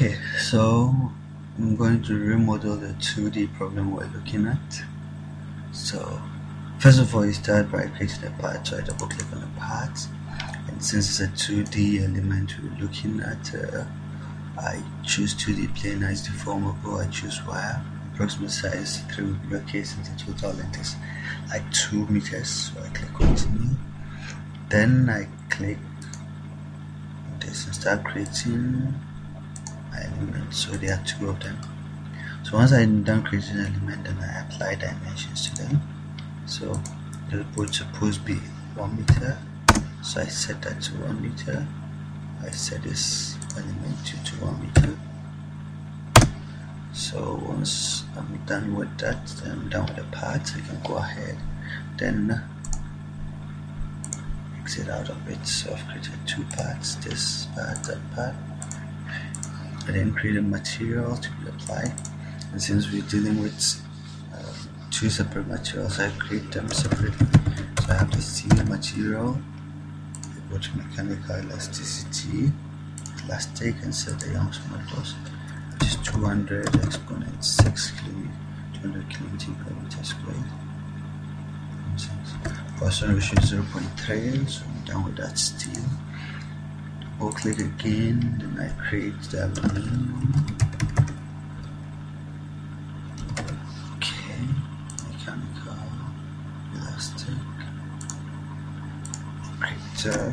Okay, so I'm going to remodel the 2D problem we're looking at. So, first of all, you start by creating a part. So I double click on the part, and since it's a 2D element we're looking at, uh, I choose 2D plane as deformable. I choose wire. Approximate size 3 would be okay since the total length is like 2 meters. So I click continue. Then I click this and start creating elements so there are two of them so once I'm done creating an element then I apply dimensions to them. So the would suppose be one meter. So I set that to one meter. I set this element to, to one meter. So once I'm done with that then I'm done with the parts I can go ahead. Then exit out of it. So I've created two parts this part that part I then create a material to applied. And since we're dealing with uh, two separate materials I create them separately. So I have the steel material I go to mechanical elasticity elastic and set the Young's modulus which is 200 exponent 6 kilo 200 kilometer per meter squared Poisson ratio 0.3 so I'm done with that steel double click again then I create the one okay mechanical elastic. Create uh,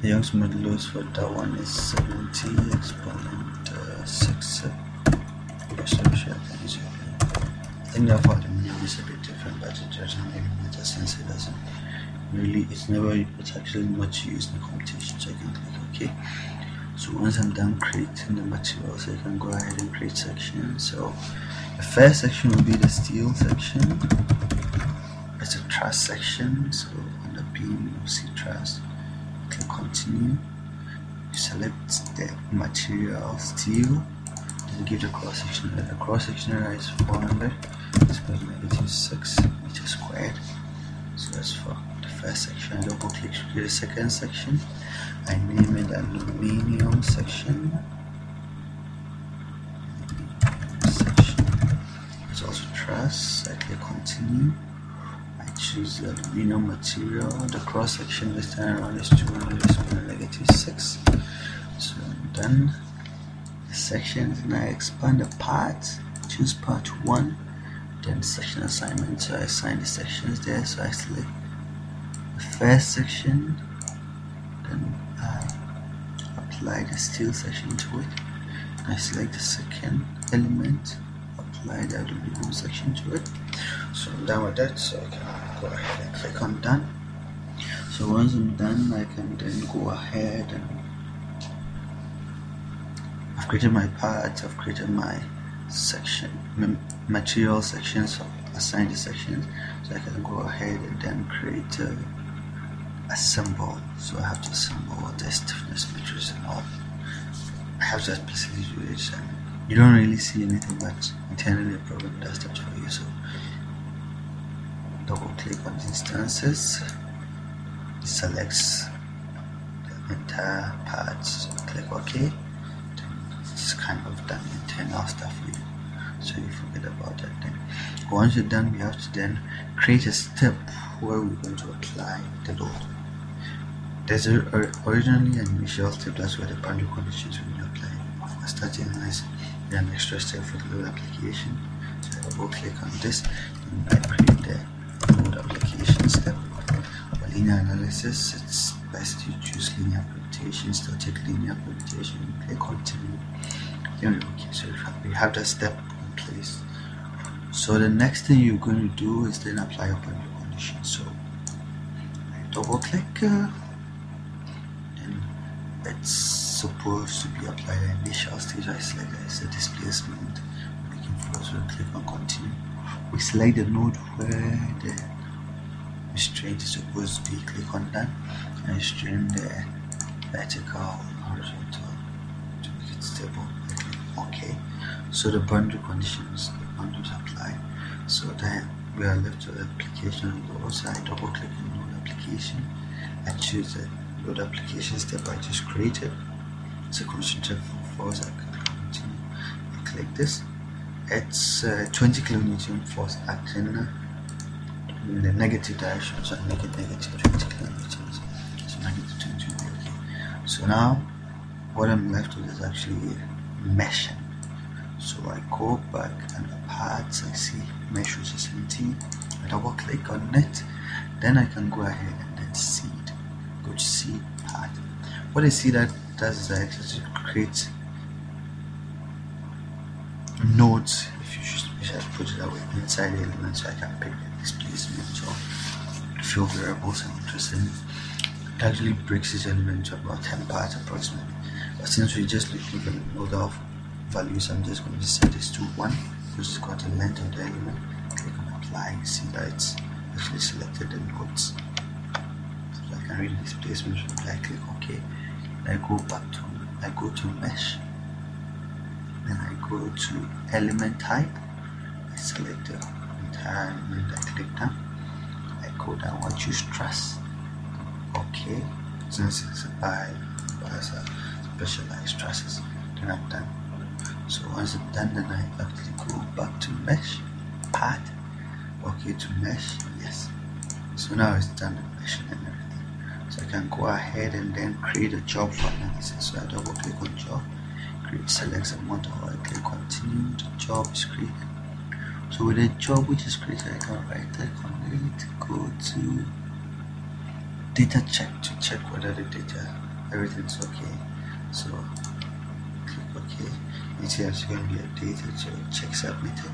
the Young's modulus for that one is 70 exponent uh, 6 uh, I think that for aluminum is a bit different but it doesn't make matter sense it doesn't really it's never it's actually much used in competition so I can click OK so once I'm done creating the materials I can go ahead and create sections. So the first section will be the steel section. It's a truss section so on the beam you'll see truss. Click continue. You select the material steel. Then give the cross section the cross section is 400 it's going to negative 6 meters squared. So that's for first section double click to create a second section I name it aluminium section. Section. It's also truss I click continue. I choose the aluminum material. The cross section this time around is 200 negative 6 so I'm done. The sections and I expand the part choose part 1 then section assignment. So I assign the sections there. So I select first section then I apply the steel section to it. I select the second element apply the aluminum section to it. So I'm done with that so I can go ahead and click on done. So once I'm done I can then go ahead and I've created my parts I've created my section material sections so assign the sections. So I can go ahead and then create a assemble so I have to assemble the stiffness matrix and all. I have to specifically do it and you don't really see anything but internally program does that for you so double click on instances. It selects the entire part so click OK. It's kind of done internal stuff for you so you forget about that then once you're done we have to then create a step where we're going to apply the load there's a, originally an initial step, that's where the boundary conditions will be applied. After starting analyze then an extra step for the load application. So I double click on this and I create the load application step. For linear analysis, it's best to choose linear perturbation, static linear perturbation, click continue. Then okay, so we have that step in place. So the next thing you're going to do is then apply your boundary condition. So I double click. Uh, it's supposed to be applied at initial stage. I select as a displacement, making force, we click on continue. We select the node where the restraint is supposed to be, click on that, and restrain the vertical horizontal to make it stable. OK. So the boundary conditions, the boundaries apply. So then we are left on the other side, double click on node application and choose the load application step I just created. It's a concentrated force I can continue I click this. It's uh, 20 kilonewton force acting in the negative direction. So I make it negative 20 kilonewtons so negative 20 will be okay. So now what I'm left with is actually meshing. So I go back and the parts I see mesh with 17 I double click on it. Then I can go ahead and then seed to seed part what I see that does is that actually create nodes if you just put it that way inside the element so I can pick the displacement or field variables I'm interested in. It actually breaks this element to about 10 parts approximately. But since we just looking for the node of values I'm just going to set this to 1 which is got the length of the element. Click on apply see that it's actually selected the nodes read displacement so I click OK I go back to I go to mesh. Then I go to element type. I select the entire element I click down I go down I choose truss okay. Since it's by by specialized trusses then I'm done. So once I'm done then I actually go back to mesh part. Okay to mesh. Yes. So now it's done the everything so I can go ahead and then create a job for analysis. So I double click on job create select a model I click continue the job is created. So with a job which is created I can right click on it go to data check to check whether the data everything's okay. So click ok you it's going to be a data check submitted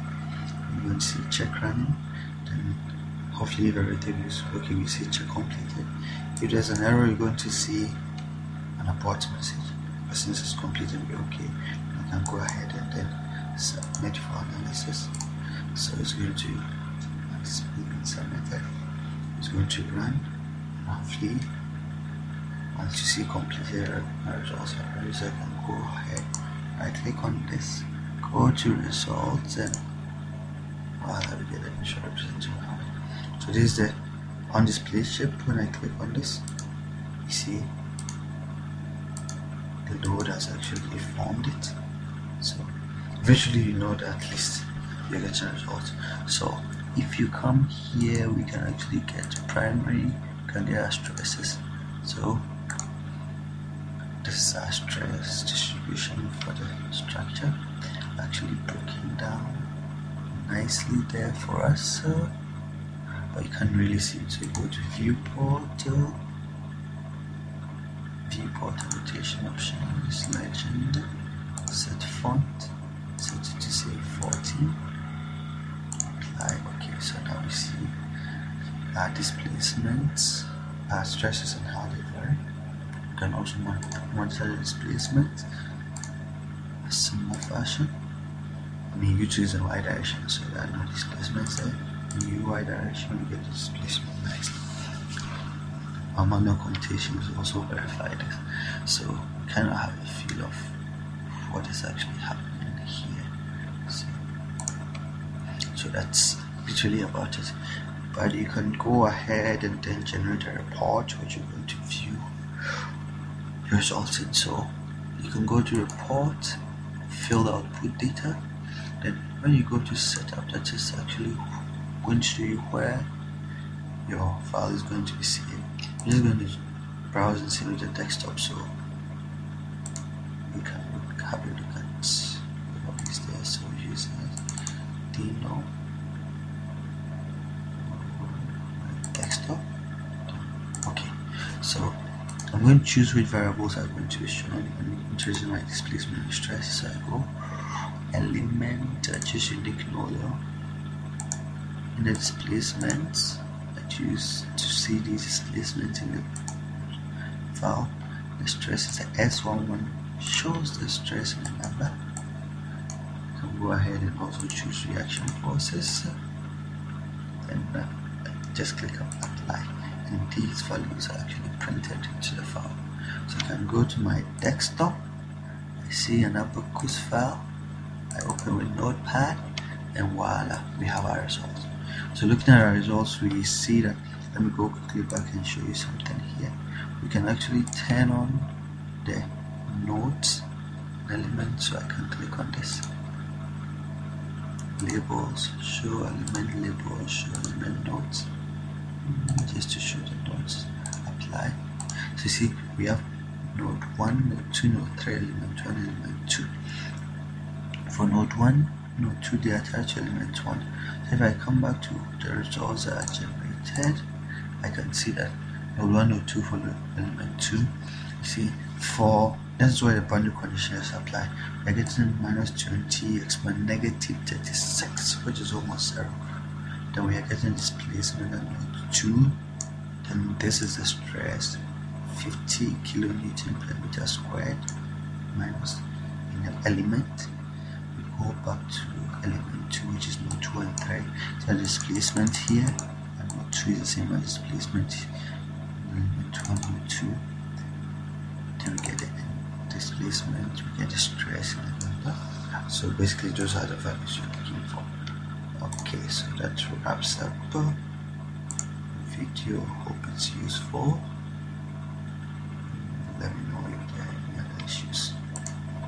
you're going to see check running then hopefully everything is working you see check completed if there's an error you're going to see an abort message. But since it's completed we're okay. I can go ahead and then submit for analysis. So it's going to been submitted. It's going to run hopefully once you see complete completed uh, results so I can go ahead. Right click on this go to results and oh, wow that we get an representation so this is the on display chip when I click on this you see the load has actually formed it. So visually you know that at least you get a result. So if you come here we can actually get primary can get stresses so this is our stress distribution for the structure. Actually breaking down nicely there for us so but you can't really see it so go to viewport uh, viewport annotation options legend. Set font set it to say 14 apply okay so now we see our displacements our stresses and how they vary you can also monitor the displacement a similar fashion. I mean you choose in y direction so there are no displacements there y direction the displacement nicely our manual computations also verify this so we kind of have a feel of what is actually happening here. So, so that's literally about it. But you can go ahead and then generate a report which you're going to view. Results in so you can go to report fill the output data. Then when you go to setup that is actually going to show you where your file is going to be saved I'm just going to browse and with the desktop so you can have a look at what is there so use Dino desktop? Okay so I'm going to choose which variables I'm going to be shown I'm choosing my displacement stress cycle, element I choose unique node in the displacement I choose to see the displacements in the file the stress is a S11 shows the stress in the number you can go ahead and also choose reaction forces and uh, just click on apply. And these values are actually printed into the file. So I can go to my desktop. I see an Abaqus file. I open with notepad. And voila we have our results so looking at our results we see that let me go quickly back and show you something here. We can actually turn on the nodes element so I can click on this. Labels show element labels show element nodes just to show the nodes apply. So you see we have node 1 node 2 node 3 element 1 element 2 for node 1 node 2 they attach element 1 so if I come back to the results that are generated I can see that node 1 node 2 for element 2 you see for that's where the boundary conditions apply. We're getting minus 20 x negative 36, which is almost zero. Then we are getting displacement at node 2. Then this is the stress 50 kilonewton per meter squared minus in the element. Go back to element 2, which is node 2 and 3. So displacement here, and node 2 is the same as displacement element 1 and 2. Then we get the displacement, we get the stress So basically those are the values you're looking for. Okay, so that wraps up video. Hope it's useful.